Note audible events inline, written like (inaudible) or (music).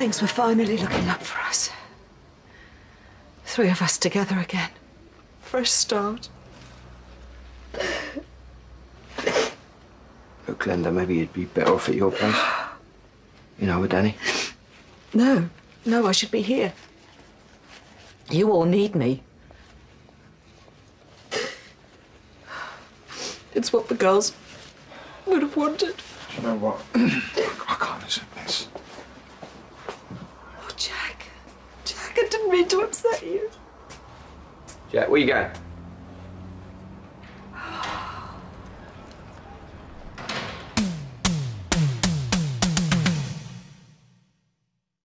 Things were finally looking up for us. Three of us together again. Fresh start. Look, Glenda, maybe you'd be better off at your place. You know, with Danny. No, no, I should be here. You all need me. It's what the girls would have wanted. Do you know what? (clears throat) I can't accept this. Oh, Jack. Jack, (laughs) I didn't mean to upset you. Jack, where you going?